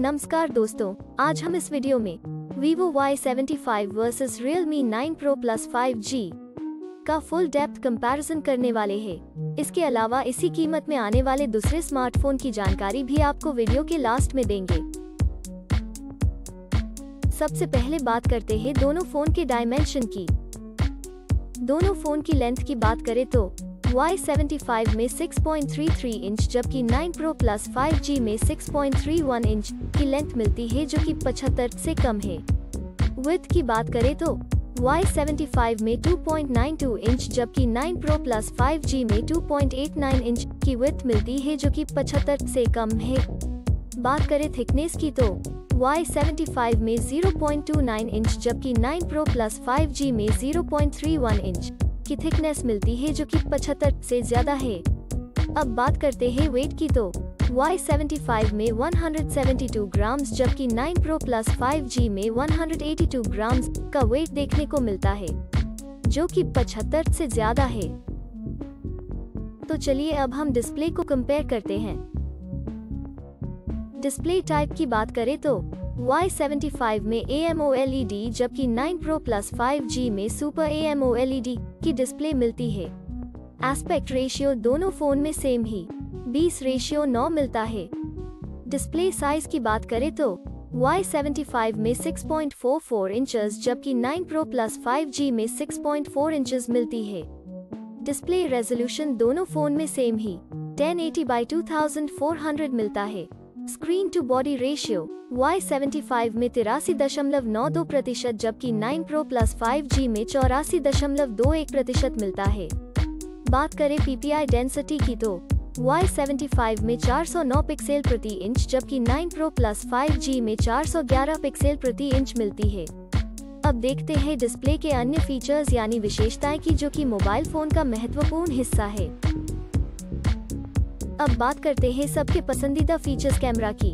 नमस्कार दोस्तों, आज हम इस वीडियो में Vivo Y75 versus Realme 9 Pro Plus 5G का फुल डेप्थ कंपैरिजन करने वाले हैं। इसके अलावा इसी कीमत में आने वाले दूसरे स्मार्टफ़ोन की जानकारी भी आपको वीडियो के लास्ट में देंगे सबसे पहले बात करते हैं दोनों फ़ोन के डायमेंशन की दोनों फ़ोन की लेंथ की बात करें तो Y75 में 6.33 इंच जबकि 9 Pro Plus 5G में 6.31 इंच की लेंथ मिलती है जो कि 75 से कम है। विथ की बात करें तो Y75 में 2.92 इंच जबकि 9 Pro Plus 5G में 2.89 इंच की विथ मिलती है जो कि 75 से कम है। बात करें थिकनेस की तो Y75 में 0.29 इंच जबकि 9 Pro Plus 5G में 0.31 इंच की थिकनेस मिलती है जो कि 75 से ज़्यादा है। अब बात करते हैं वेट की तो। Y75 में 172 ग्राम्स जबकि 9 Pro Plus 5G में 182 ग्राम्स का वेट देखने को मिलता है, जो कि 75 से ज़्यादा है। तो चलिए अब हम डिस्प्ले को कंपेयर करते हैं। डिस्प्ले टाइप की बात करें तो Y75 में AMOLED जबकि 9 Pro Plus 5G में Super AMOLED की डिस्प्ले मिलती है। एस्पेक्ट रेशियो दोनों फ़ोन में सेम ही। 20 रेशियो 9 मिलता है। डिस्प्ले साइज़ की बात करें तो Y75 में 6.44 इंचेस जबकि 9 Pro Plus 5G में 6.4 इंचेस मिलती है। डिस्प्ले रेजोल्यूशन दोनों फ़ोन में सेम ही। 1080 बाई 2400 मिलता है। Screen to body ratio Y75 में तिरासी दशमलव नौ दो प्रतिशत, जबकि 9 Pro Plus 5G में चौरासी दशमलव दो एक प्रतिशत मिलता है। बात करें PPI डेंसिटी की तो Y75 में 409 पिक्सल प्रति इंच, जबकि 9 Pro Plus 5G में 411 पिक्सल प्रति इंच मिलती है। अब देखते हैं डिस्प्ले के अन्य फीचर्स यानी विशेषताएँ की, जो कि मोबाइल फ़ोन का महत्वपूर्ण हिस्सा है। अब बात करते हैं सबके पसंदीदा फीचर्स कैमरा की।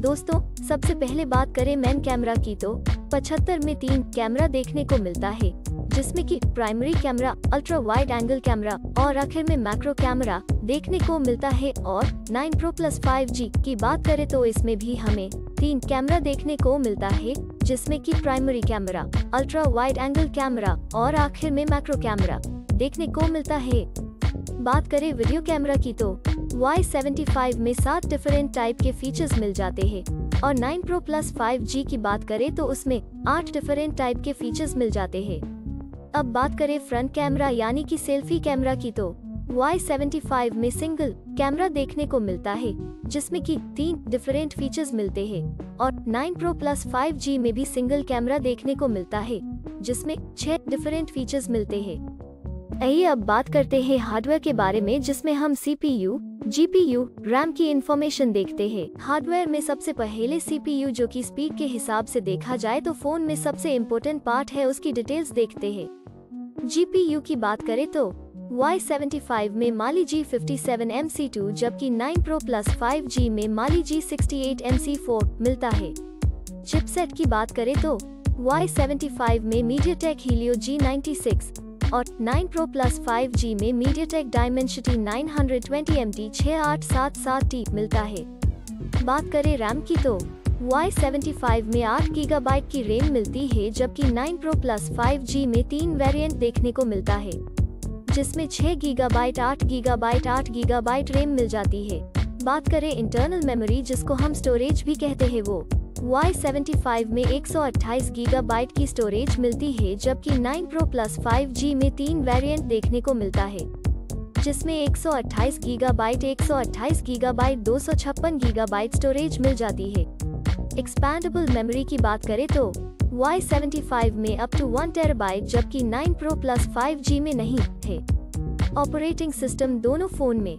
दोस्तों, सबसे पहले बात करें मैन कैमरा की तो 75 में तीन कैमरा देखने को मिलता है, जिसमें कि primary camera ultra wide angle camera और आखिर में मैक्रो कैमरा देखने को मिलता है और 9 Pro Plus 5G की बात करें तो इसमें भी हमें तीन कैमरा देखने को मिलता है, जिसमें कि primary camera ultra wide angle camera और आखिर में मैक्रो कैमरा देखने को मिलता है। बात करें वीडियो कैमरा की तो Y75 में सात डिफरेंट टाइप के फीचर्स मिल जाते हैं। और 9 Pro Plus 5G की बात करें तो उसमें आठ डिफरेंट टाइप के फीचर्स मिल जाते हैं। अब बात करें फ्रंट कैमरा यानी कि सेल्फी कैमरा की तो Y75 में सिंगल कैमरा देखने को मिलता है, जिसमें कि तीन डिफरेंट फीचर्स मिलते हैं। और 9 Pro Plus 5G में भी सिंगल कैमरा देखने को मिलता है, जिसमें छह डिफरेंट फीचर्स मिलते हैं। आइए अब बात करते हैं हार्डवेयर के बारे में, जिसमें हम सीपीयू, जीपीयू, रैम की इंफॉर्मेशन देखते हैं। हार्डवेयर में सबसे पहले सीपीयू, जो कि स्पीड के हिसाब से देखा जाए तो फ़ोन में सबसे इम्पोर्टेंट पार्ट है उसकी डिटेल्स देखते हैं। जीपीयू की बात करें तो Y75 में माली G57 MC2 जबकि 9 Pro Plus 5G में माली G68 MC4 मिलता है। चिपसेट की बात करें तो Y75 में MediaTek Helio G96 और 9 Pro Plus 5G में MediaTek Dimensity 920MT 6877T मिलता है। बात करें रैम की तो Y75 में 8 गीगाबाइट की रैम मिलती है जबकि 9 Pro Plus 5G में तीन वेरिएंट देखने को मिलता है, जिसमें 6 गीगाबाइट 8 गीगाबाइट 8 गीगाबाइट रैम मिल जाती है। बात करें इंटरनल मेमोरी जिसको हम स्टोरेज भी कहते हैं वो Y75 में 128 गीगाबाइट की स्टोरेज मिलती है, जबकि 9 Pro Plus 5G में तीन वेरिएंट देखने को मिलता है, जिसमें 128 गीगाबाइट 128 गीगाबाइट 256 गीगाबाइट स्टोरेज मिल जाती है। एक्सपैंडेबल मेमोरी की बात करें तो Y75 में अप टू 1 टेराबाइट जबकि 9 Pro Plus 5G में नहीं है। ऑपरेटिंग सिस्टम दोनों फ़ोन में,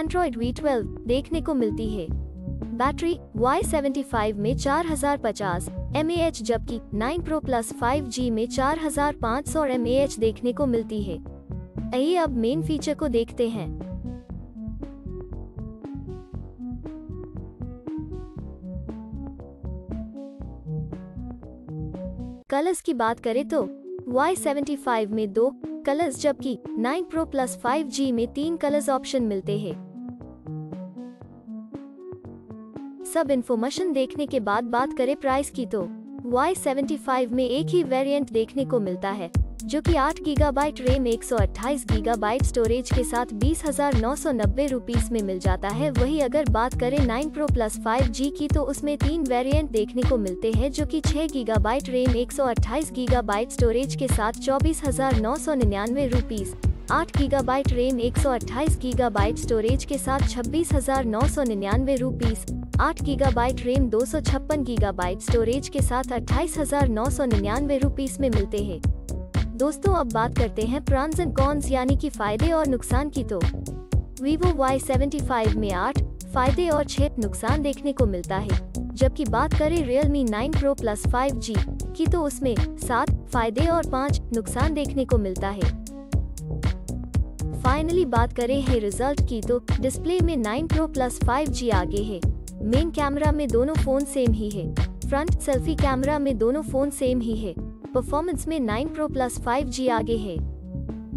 Android V12 देखने को मिलती है। बैटरी Y75 में 4050 mAh जबकि 9 Pro Plus 5G में 4500 mAh देखने को मिलती है। आइए अब मेन फीचर को देखते हैं। कलर्स की बात करें तो Y75 में दो कलर्स जबकि 9 Pro Plus 5G में तीन कलर्स ऑप्शन मिलते हैं। सब इन्फॉर्मेशन देखने के बाद बात करें प्राइस की तो। Y75 में एक ही वेरिएंट देखने को मिलता है, जो कि 8 गीगाबाइट रैम 128 गीगाबाइट स्टोरेज के साथ बीस हज़ार नौ सौ नब्बे रूपीज में मिल जाता है। वही अगर बात करें 9 प्रो प्लस 5G की तो उसमें तीन वेरिएंट देखने को मिलते हैं, जो कि 6 गीगाबाइट रैम 128 गीगाबाइट स्टोरेज के साथ चौबीस हज़ार नौ सौ निन्यानवे रूपीज आठ गीगाबाइट रैम 128 गीगाबाइट स्टोरेज के साथ छब्बीस हज़ार नौ सौ निन्यानवे रूपीज आठ गीगाबाइट रैम, दो सौ छप्पन गीगाबाइट स्टोरेज के साथ अट्ठाईस हज़ार नौ सौ निन्यानवे में मिलते हैं। दोस्तों, अब बात करते हैं प्रॉन्स एंड कॉन्स यानी कि फ़ायदे और नुकसान की तो। वीवो Y75 में आठ फ़ायदे और छह नुकसान देखने को मिलता है। जबकि बात करें Realme 9 Pro Plus 5G की तो उसमें सात फ़ायदे और पाँच नुकसान देखने को मिलता है। फाइनली बात करें है रिज़ल्ट की तो डिस्प्ले में 9 Pro Plus 5G आगे है। मेन कैमरा में दोनों फ़ोन सेम ही है. फ्रंट सेल्फी कैमरा में दोनों फ़ोन सेम ही है. परफॉर्मेंस में 9 Pro Plus 5G आगे है.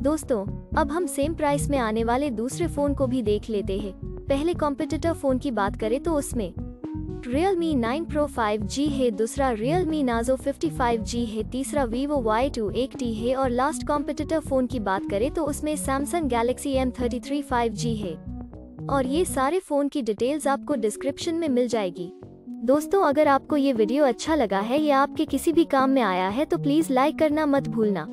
दोस्तों, अब हम सेम प्राइस में आने वाले दूसरे फ़ोन को भी देख लेते हैं. पहले कॉम्पिटिटर फ़ोन की बात करें तो उसमें Realme nine pro five G है, दूसरा Realme Narzo fifty five G है, तीसरा Vivo Y2 1T है और लास्ट कॉम्पिटिटर फ़ोन की बात करें तो उसमें Samsung Galaxy M thirty three five G है. और ये सारे फ़ोन की डिटेल्स आपको डिस्क्रिप्शन में मिल जाएगी। दोस्तों, अगर आपको ये वीडियो अच्छा लगा है या आपके किसी भी काम में आया है तो प्लीज़ लाइक करना मत भूलना।